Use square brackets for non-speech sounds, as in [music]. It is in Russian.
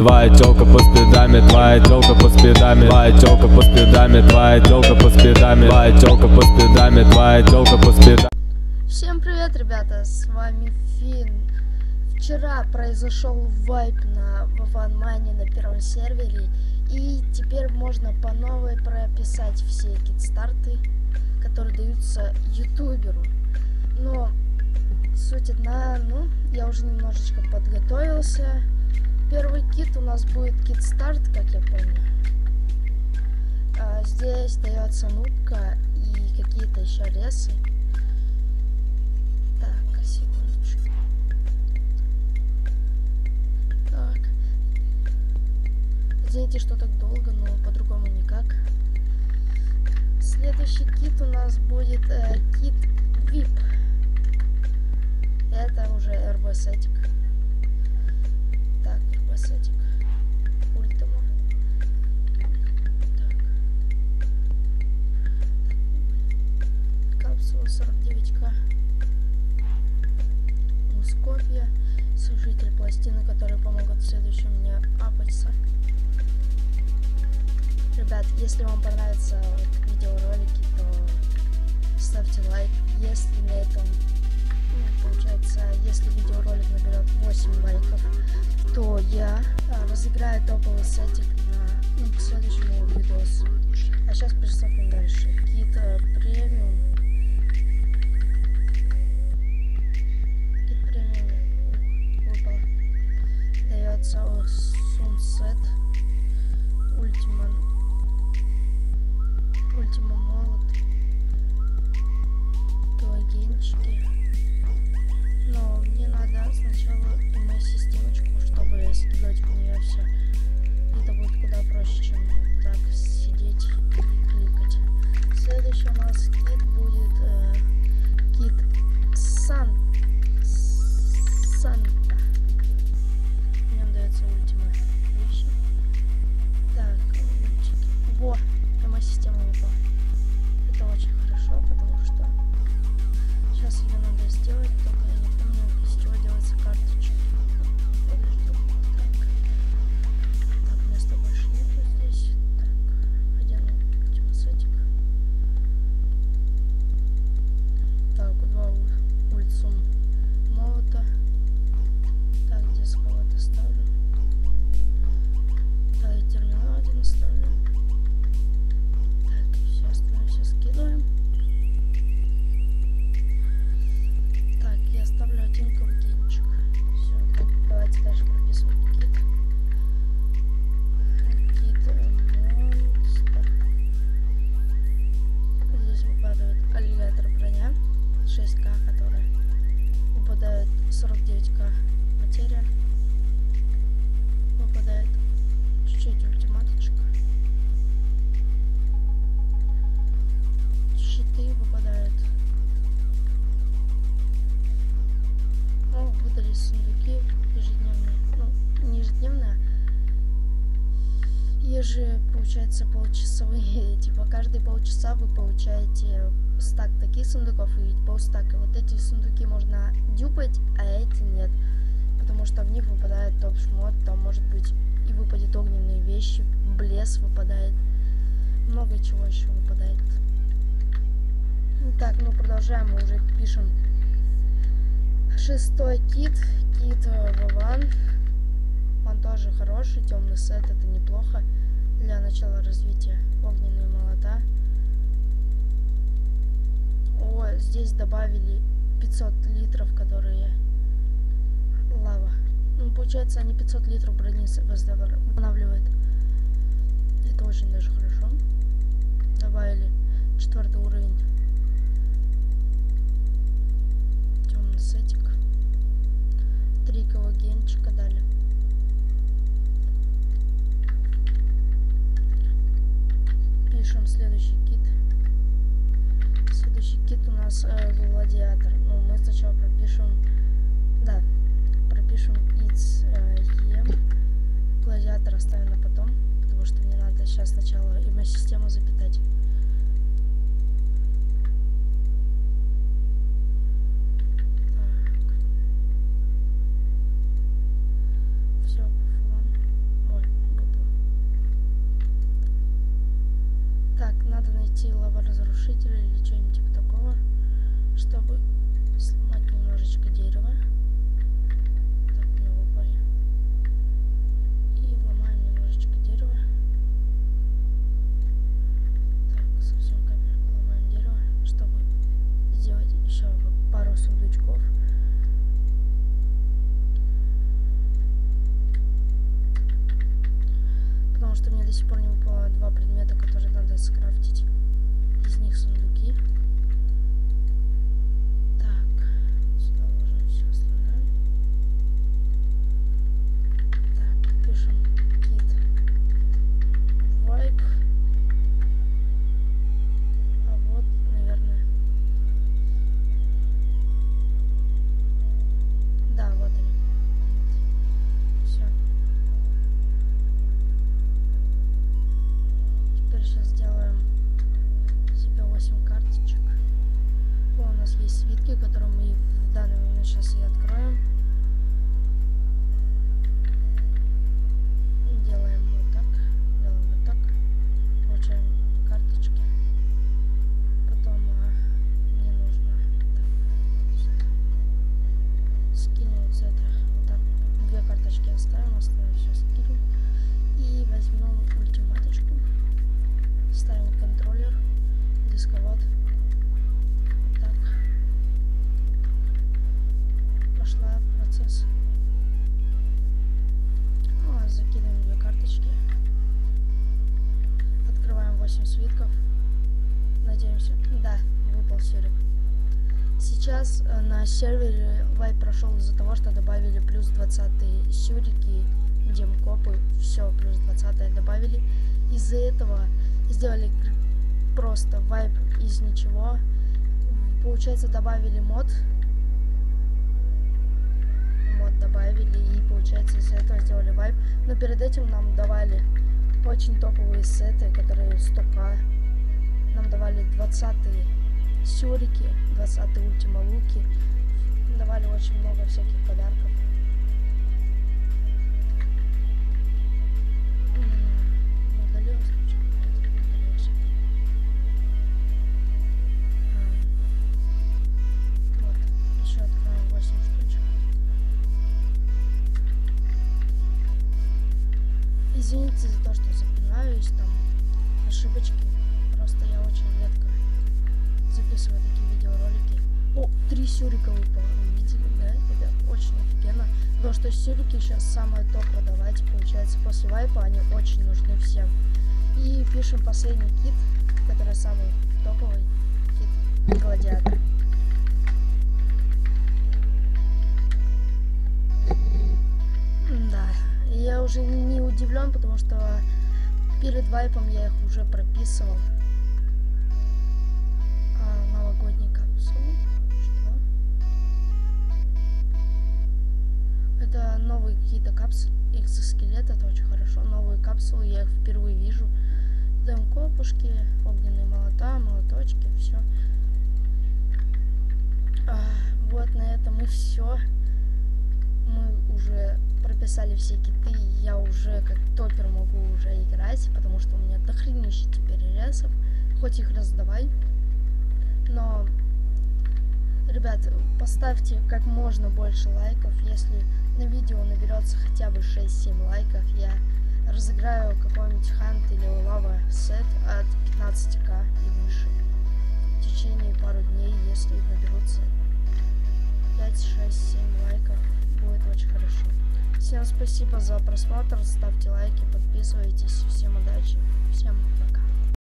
Твоя телка по спидами, твоя телка по спидами, твоя телка по спидами, твоя телка по спидами, твоя телка по спидами, твоя телка по спидами. Всем привет, ребята, с вами Фин. Вчера произошел вайп на Ванмане на первом сервере, и теперь можно по новой прописать все китстарты, которые даются ютуберу. Но суть одна, ну, я уже немножечко подготовился. Первый кит у нас будет кит старт, как я помню. А, здесь дается нубка и какие-то еще ресы. Так, секундочку. Так. Извините, что так долго, но по-другому никак. Следующий кит у нас будет э, кит VIP. Это уже РБ РБ сетик. Ультима. Так. Капсула 49к. Мускопия. Сушитель пластины, которые помогут в следующем мне апаться. Ребят, если вам понравятся видеоролики, то ставьте лайк. Если на этом ну, получается, разыграю топовый сетик на, ну, к следующему видосу. А сейчас приступим дальше. Кит премиум. Кит премиум выпало. Дается Sunset Ultimate Ультима молот. Галогенчики. Но мне надо сначала имейл системочку, чтобы скидывать в нее все. 49к еже, получается, полчасовые. [laughs] типа, каждые полчаса вы получаете стак таких сундуков и полстака. Вот эти сундуки можно дюпать, а эти нет. Потому что в них выпадает топ-шмот, там может быть и выпадет огненные вещи, блес выпадает. Много чего еще выпадает. Так, ну продолжаем, мы уже пишем шестой кит, кит э, Вован. Он тоже хороший, темный сет, это неплохо для начала развития огненные молота. О, здесь добавили 500 литров, которые лава. Ну, получается, они 500 литров брони восстанавливают. Это очень даже хорошо. Добавили четвертый уровень темный сетик. Три коллагенчика дали. нас э, гладиатор. Ну, мы сначала пропишем... Да, пропишем it's э, em. Гладиатор оставим на потом, потому что мне надо сейчас сначала имя систему запитать. Надо найти лава лаборазрушителя или что-нибудь типа такого чтобы сломать немножечко дерева. Так, у меня в упоре. И ломаем немножечко дерева. Так, совсем капельку ломаем дерево, чтобы сделать еще пару сундучков. Потому что мне до сих пор не выпало два предмета, которые надо скрафтить. Из них сундуки. Все сейчас и на сервере вайп прошел из-за того, что добавили плюс 20 сюрики, демкопы, все плюс 20 добавили. Из-за этого сделали просто вайп из ничего. Получается, добавили мод. Мод добавили и, получается, из-за этого сделали вайп. Но перед этим нам давали очень топовые сеты, которые 100к. Нам давали 20 сюрики, 20 ультима луки. Давали очень много всяких подарков. Три сюрика выпало. Вы видели, да? Это очень офигенно. Потому что сюрики сейчас самое то продавать. Получается, после вайпа они очень нужны всем. И пишем последний кит, который самый топовый. Кит гладиатор. Да, я уже не удивлен, потому что перед вайпом я их уже прописывал. А, новогодний новые какие-то капсулы. Экзоскелет, это очень хорошо. Новые капсулы, я их впервые вижу. Даем копушки, огненные молота, молоточки, все. вот на этом и все. Мы уже прописали все киты, я уже как топер могу уже играть, потому что у меня дохренище теперь ресов. Хоть их раздавай. Но, ребят, поставьте как можно больше лайков. Если на видео наберется хотя бы 6-7 лайков, я разыграю какой-нибудь хант или лава сет от 15к и выше. В течение пару дней, если наберутся 5, 6, 7 лайков, будет очень хорошо. Всем спасибо за просмотр, ставьте лайки, подписывайтесь. Всем удачи, всем пока.